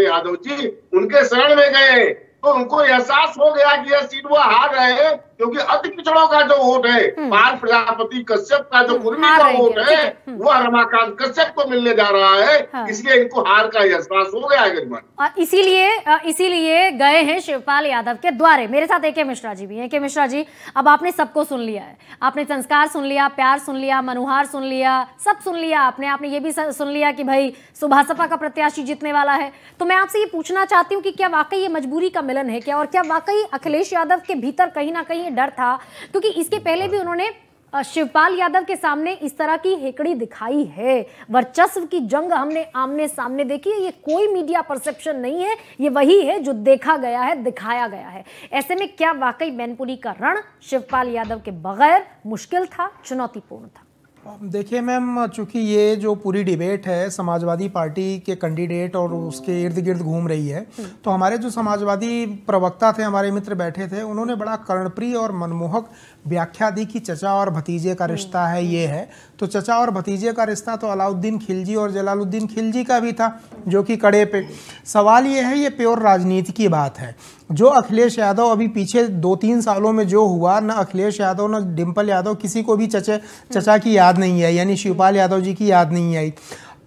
यादव जी, उनके शरण में गए तो उनको एहसास हो गया कि यह सीट वो हार रहे हैं। क्योंकि अति पिछड़ों का जो वोट है हम्म। पाल प्रजापति कश्यप का जो कुर्मी का वोट है हम्म। वो रमाकांत कश्यप को मिलने जा रहा है हाँ। इसलिए इनको हार का एहसास हो गया है इसीलिए इसीलिए गए हैं शिवपाल यादव के द्वारे। मेरे साथ एके मिश्रा जी भी हैं। एके मिश्रा जी अब आपने सबको सुन लिया है। आपने संस्कार सुन लिया प्यार सुन लिया मनुहार सुन लिया सब सुन लिया आपने। आपने ये भी सुन लिया कि भाई सुभाषपा का प्रत्याशी जीतने वाला है। तो मैं आपसे ये पूछना चाहती हूँ कि क्या वाकई ये मजबूरी का मिलन है क्या? और क्या वाकई अखिलेश यादव के भीतर कहीं ना कहीं डर था क्योंकि इसके पहले भी उन्होंने शिवपाल यादव के सामने इस तरह की हेकड़ी दिखाई है। वर्चस्व की जंग हमने आमने सामने देखी है। ये कोई मीडिया परसेप्शन नहीं है। ये वही है जो देखा गया है दिखाया गया है। ऐसे में क्या वाकई मैनपुरी का रण शिवपाल यादव के बगैर मुश्किल था चुनौतीपूर्ण था? देखिए मैम चूँकि ये जो पूरी डिबेट है समाजवादी पार्टी के कैंडिडेट और उसके इर्द गिर्द घूम रही है तो हमारे जो समाजवादी प्रवक्ता थे हमारे मित्र बैठे थे उन्होंने बड़ा कर्णप्रिय और मनमोहक व्याख्या दी कि चचा और भतीजे का रिश्ता है, ये है। तो चचा और भतीजे का रिश्ता तो अलाउद्दीन खिलजी और जलालुद्दीन खिलजी का भी था, जो कि कड़े पे। सवाल ये है, ये प्योर राजनीति की बात है। जो अखिलेश यादव अभी पीछे दो तीन सालों में जो हुआ, न अखिलेश यादव, न डिम्पल यादव, किसी को भी चचे, चचा की याद नहीं आई, यानी शिवपाल यादव जी की याद नहीं आई।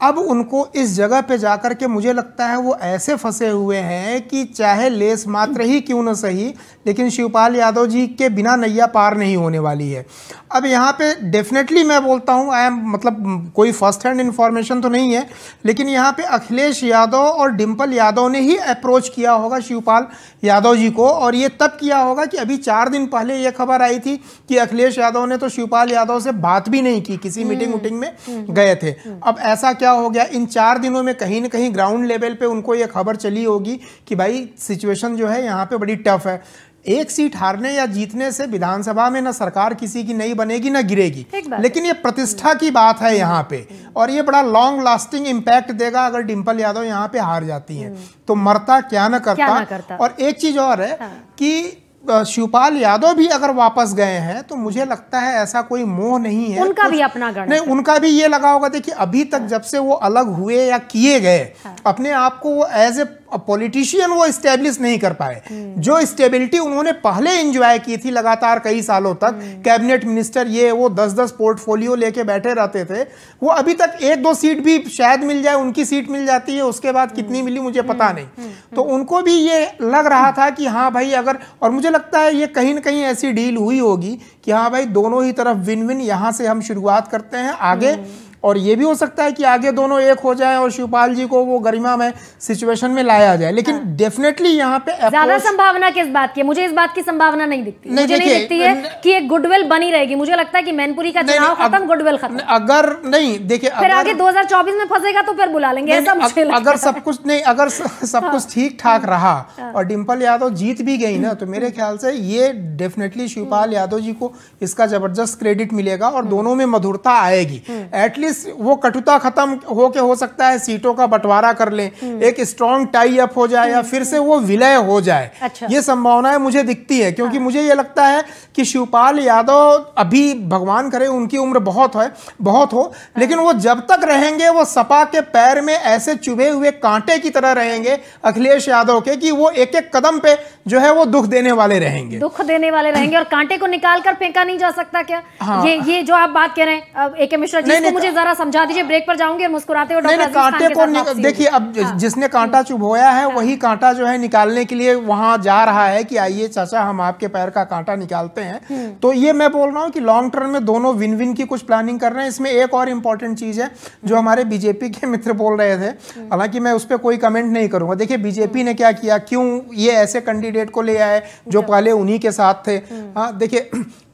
अब उनको इस जगह पे जाकर के मुझे लगता है वो ऐसे फंसे हुए हैं कि चाहे लेस मात्र ही क्यों न सही लेकिन शिवपाल यादव जी के बिना नैया पार नहीं होने वाली है। अब यहाँ पे डेफिनेटली मैं बोलता हूँ आई एम मतलब कोई फ़र्स्ट हैंड इन्फॉर्मेशन तो नहीं है लेकिन यहाँ पे अखिलेश यादव और डिम्पल यादव ने ही अप्रोच किया होगा शिवपाल यादव जी को और ये तब किया होगा कि अभी चार दिन पहले ये खबर आई थी कि अखिलेश यादव ने तो शिवपाल यादव से बात भी नहीं की किसी मीटिंग उटिंग में गए थे। अब ऐसा क्या हो गया? इन चार दिनों में कहीं ना कहीं ग्राउंड लेवल पे उनको ये खबर चली होगी कि भाई सिचुएशन जो है यहाँ पे बड़ी टफ है। एक सीट हारने या जीतने से विधानसभा में ना सरकार किसी की नहीं बनेगी ना गिरेगी। लेकिन ये प्रतिष्ठा की बात है यहाँ पे। और ये बड़ा लॉन्ग लास्टिंग इम्पैक्ट देगा अगर डिम्पल यादव यहाँ पे हार जाती हैं। तो मरता क्या न क्या न करता? करता। और एक चीज़ और है हाँ। कि शिवपाल यादव भी अगर वापस गए हैं तो मुझे लगता है ऐसा कोई मोह नहीं है। उनका भी अपना गणित नहीं उनका भी ये लगा होगा देखिए अभी तक जब से वो अलग हुए या किए गए अपने आप को वो एज ए पॉलिटिशियन वो स्टेब्लिश नहीं कर पाए। जो स्टेबिलिटी उन्होंने पहले एंजॉय की थी लगातार कई सालों तक कैबिनेट मिनिस्टर ये, वो दस दस पोर्टफोलियो लेके बैठे रहते थे, वो अभी तक एक दो सीट भी शायद मिल जाए, उनकी सीट मिल जाती है, उसके बाद कितनी मिली मुझे पता नहीं। तो उनको भी ये लग रहा था कि हाँ भाई, अगर, और मुझे लगता है ये कहीं ना कहीं ऐसी डील हुई होगी कि हाँ भाई, दोनों ही तरफ़ विन विन यहाँ से हम शुरुआत करते हैं, आगे और ये भी हो सकता है कि आगे दोनों एक हो जाएँ और शिवपाल जी को वो गरिमा में सिचुएशन में लाया जाए। लेकिन डेफिनेटली यहाँ पे ज़्यादा संभावना किस बात की मुझे इस बात की संभावना नहीं दिखती। नहीं, मुझे नहीं दिखती है कि एक गुडविल बनी रहेगी। मुझे लगता है कि मैनपुरी का चुनाव खत्म गुडविल खत्म। अगर नहीं देखिए फिर आगे 2024 में फंसेगा तो फिर बुला लेंगे ऐसा मुझे अगर सब कुछ नहीं अगर सब कुछ ठीक ठाक रहा और डिम्पल यादव जीत भी गई ना तो मेरे ख्याल से ये डेफिनेटली शिवपाल यादव जी को इसका ज़बरदस्त क्रेडिट मिलेगा और दोनों में मधुरता आएगी। एटलीस्ट वो कटुता खत्म हो के हो सकता है सीटों का बंटवारा कर लें एक स्ट्रॉन्ग टाई अप हो जाए या फिर से वो विलय हो जाए अच्छा। ये संभावनाएँ मुझे दिखती है क्योंकि मुझे ये लगता है कि शिवपाल यादव अभी भगवान करे उनकी उम्र बहुत है बहुत हो लेकिन वो जब तक रहेंगे वो सपा के पैर में ऐसे चुभे हुए कांटे की तरह रहेंगे अखिलेश यादव के कि वो एक एक कदम पे जो है वो दुख देने वाले रहेंगे। दुख देने वाले रहेंगे और कांटे को निकाल कर फेंका नहीं जा सकता क्या? हाँ। ये ये जो आप बात कह रहे हैं ए के मिश्रा जी मुझे जरा समझा दीजिए ब्रेक पर जाऊँगे मुस्कुराते हुए डॉक्टर कांटे को देखिए अब जिसने कांटा चुभोया है वही कांटा जो है निकालने के लिए वहाँ जा रहा है कि आइए चाचा हम आपके पैर का कांटा निकालते हैं। तो ये मैं बोल रहा हूँ कि लॉन्ग टर्म में दोनों विन विन की कुछ प्लानिंग कर रहे हैं। इसमें एक और इम्पोर्टेंट चीज़ है जो हमारे बीजेपी के मित्र बोल रहे थे। हालाँकि मैं उस पर कोई कमेंट नहीं करूँगा। देखिए बीजेपी ने क्या किया? क्यों ये ऐसे कैंडिडेट को ले आए जो पहले उन्हीं के साथ थे? हाँ देखिए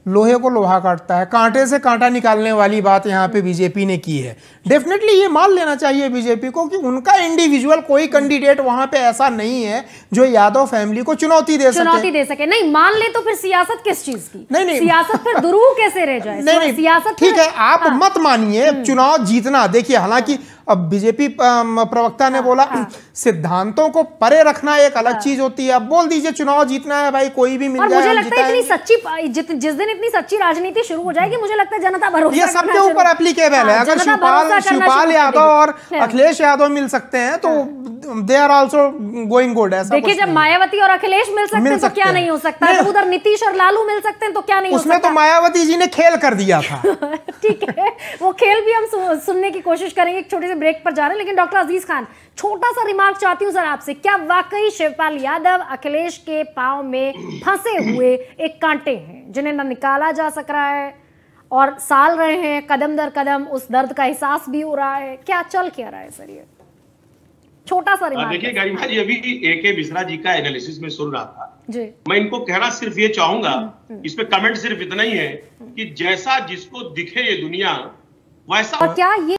लोहे को लोहा काटता है कांटे से कांटा निकालने वाली बात यहाँ पे बीजेपी ने की है। डेफिनेटली ये मान लेना चाहिए बीजेपी को कि उनका इंडिविजुअल कोई कैंडिडेट वहाँ पे ऐसा नहीं है जो यादव फैमिली को चुनौती दे सके। चुनौती दे सके। नहीं मान ले तो फिर सियासत किस चीज़ की? नहीं, नहीं। सियासत फिर दुरूह कैसे रह जाए? नहीं नहीं। सियासत ठीक है आप मत मानिए चुनाव जीतना देखिए हालाँकि अब बीजेपी प्रवक्ता ने बोला सिद्धांतों को परे रखना एक अलग चीज़ होती है। अब बोल दीजिए चुनाव जीतना है भाई कोई भी मिल जाए मुझे लगता है इतनी सच्ची जित- जिस दिन इतनी सच्ची राजनीति शुरू हो जाएगी मुझे लगता है जनता भरोसा ये सबके ऊपर एप्लीकेबल है। हाँ, अगर शिवपाल शिवपाल यादव और हाँ। अखिलेश यादव मिल सकते हैं तो they are also going good ऐसा देखिए जब मायावती और अखिलेश मिल सकते हैं तो क्या नहीं हो सकता? जब उधर नीतीश और लालू मिल सकते हैं तो क्या नहीं हो उसमें तो मायावती जी ने खेल कर दिया था। ठीक है वो खेल भी हम सुनने की कोशिश करेंगे एक छोटे से ब्रेक पर जा रहे हैं। लेकिन डॉक्टर अज़ीज़ खान छोटा सा रिमार्क चाहती हूँ सर आपसे। क्या वाकई शिवपाल यादव अखिलेश के पाँव में फंसे हुए एक कांटे हैं जिन्हें न निकाला जा सक रहा है और साल रहे हैं कदम दर कदम उस दर्द का एहसास भी हो रहा है। क्या चल क्या रहा है सर ये? छोटा सा रिमार्क देखिए गरिमा जी अभी ए के मिश्रा जी का एनालिसिस में सुन रहा था। जी। मैं इनको कहना सिर्फ़ ये चाहूँगा इसमें कमेंट सिर्फ़ इतना ही है कि जैसा जिसको दिखे ये दुनिया वैसा और क्या ये